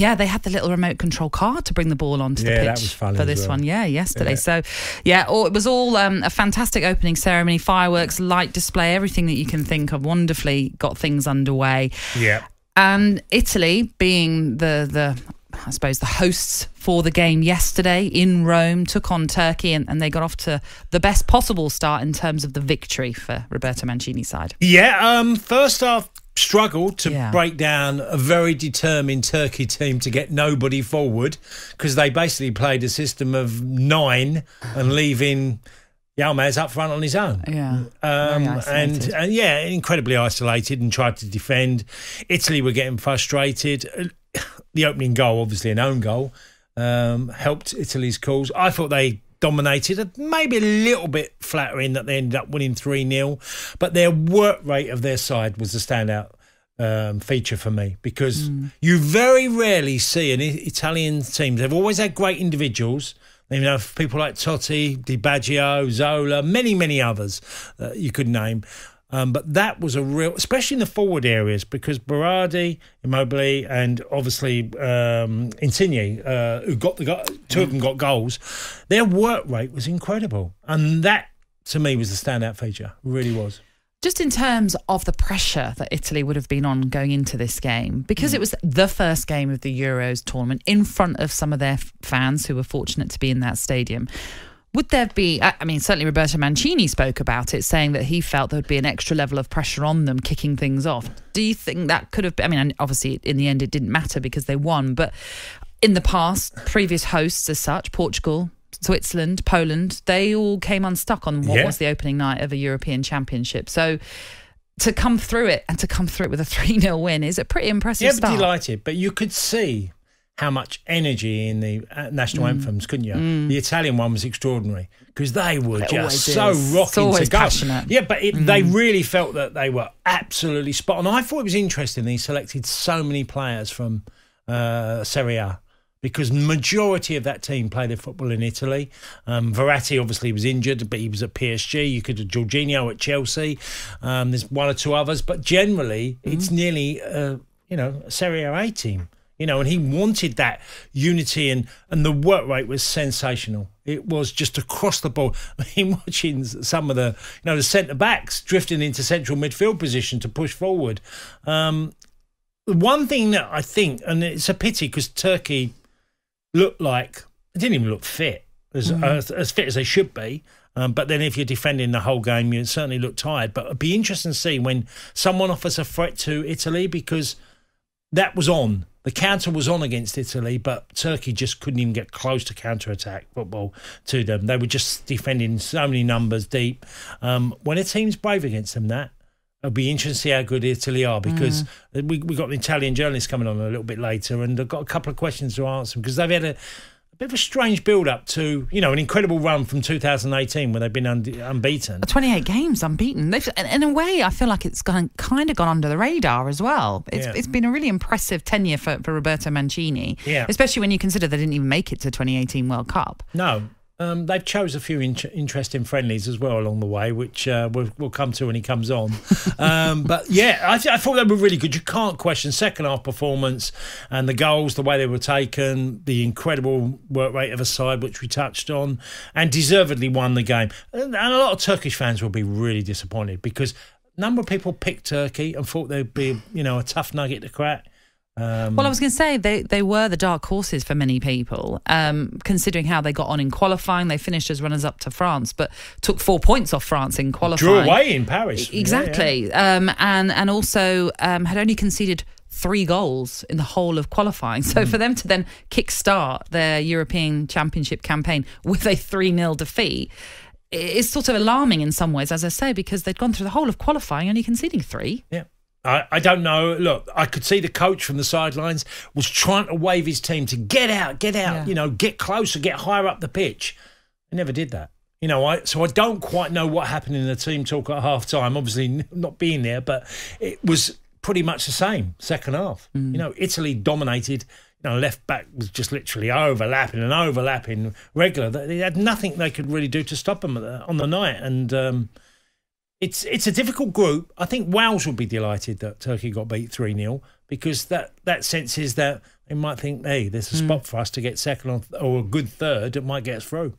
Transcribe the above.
Yeah, they had the little remote control car to bring the ball onto Yeah, the that pitch was funny for this well. one. Yeah, yesterday. Yeah. So, yeah, all, it was all um, a fantastic opening ceremony, fireworks, light display, everything that you can think of. Wonderfully got things underway. Yeah. And Italy, being the the I suppose the hosts for the game yesterday in Rome, took on Turkey, and, and they got off to the best possible start in terms of the victory for Roberto Mancini's side. Yeah, um, first half struggled to Yeah. break down a very determined Turkey team to get nobody forward because they basically played a system of nine and leaving Yilmaz up front on his own. Yeah, Um, and, and yeah, incredibly isolated and tried to defend. Italy were getting frustrated. The opening goal, obviously an own goal, um, helped Italy's cause. I thought they dominated, maybe a little bit flattering that they ended up winning 3 0, but their work rate of their side was the standout. Um, feature for me because you very rarely see an Italian team. They've always had great individuals. You know, people like Totti, Di Baggio, Zola, many, many others that you could name. Um, but that was a real, especially in the forward areas, because Berardi, Immobile, and obviously um, Insigne, uh, who got the go- two of them got goals. Their work rate was incredible, and that to me was the standout feature. Really was. Just in terms of the pressure that Italy would have been on going into this game, because it was the first game of the Euros tournament in front of some of their fans who were fortunate to be in that stadium. Would there be, I mean, certainly Roberto Mancini spoke about it, saying that he felt there would be an extra level of pressure on them kicking things off. Do you think that could have been, I mean, obviously in the end it didn't matter because they won, but in the past, previous hosts as such, Portugal, Switzerland, Poland, they all came unstuck on what Yeah. was the opening night of a European Championship. So to come through it and to come through it with a 3 0 win is a pretty impressive Yeah, start. delighted. But you could see how much energy in the uh, national Mm. anthems, couldn't you? The Italian one was extraordinary because they were It just so is. Rocking to go. passionate. Mm. Yeah, but it, they really felt that they were absolutely spot on. I thought it was interesting. They selected so many players from uh, Serie A. Because majority of that team play their football in Italy. Um, Verratti obviously was injured, but he was at PSG. You could have Jorginho at Chelsea. Um, there's one or two others, but generally it's nearly uh, you know a Serie A team. You know, and he wanted that unity, and and the work rate was sensational. It was just across the board. I mean, watching some of the you know the centre backs drifting into central midfield position to push forward. Um, the one thing that I think, and it's a pity because Turkey looked like they didn't even look fit as as, as fit as they should be. Um, but then if you're defending the whole game, you certainly look tired. But it'd be interesting to see when someone offers a threat to Italy because that was on. The counter was on against Italy, but Turkey just couldn't even get close to counter attack football to them. They were just defending so many numbers deep. Um, when a team's brave against them, that it'll be interesting to see how good Italy are because we we got an Italian journalist coming on a little bit later, and I've got a couple of questions to answer because they've had a bit of a strange build up to you know an incredible run from 2018 when they've been un- unbeaten. 28 games unbeaten. They've, in a way, I feel like it's gone, kind of gone under the radar as well. It's, Yeah. it's been a really impressive tenure for, for Roberto Mancini, Yeah. especially when you consider they didn't even make it to 2018 World Cup. No. Um, they've chose a few in- interesting friendlies as well along the way, which uh, we'll, we'll come to when he comes on. um, but yeah, I, th- I thought they were really good. You can't question second half performance and the goals, the way they were taken, the incredible work rate of a side, which we touched on, and deservedly won the game. And, and a lot of Turkish fans will be really disappointed because a number of people picked Turkey and thought they'd be, you know, a tough nugget to crack. Um, Well, I was going to say they, they were the dark horses for many people, um, considering how they got on in qualifying. They finished as runners up to France, but took four points off France in qualifying. drew away in Paris. Yeah, yeah. Exactly. Um, and, and also um, had only conceded three goals in the whole of qualifying. So for them to then kickstart their European Championship campaign with a 3 0 defeat is sort of alarming in some ways, as I say, because they'd gone through the whole of qualifying only conceding three. Yeah. I, I don't know. Look, I could see the coach from the sidelines was trying to wave his team to get out, get out, Yeah. you know, get closer, get higher up the pitch. They never did that. You know, I so I don't quite know what happened in the team talk at half time. Obviously, not being there, but it was pretty much the same second half. You know, Italy dominated. You know, left back was just literally overlapping and overlapping regular. They they had nothing they could really do to stop them on the night, and um, it's it's a difficult group. I think Wales will be delighted that Turkey got beat 3 0 because that that sense is that they might think, hey, there's a hmm. spot for us to get second or, or a good third that might get us through.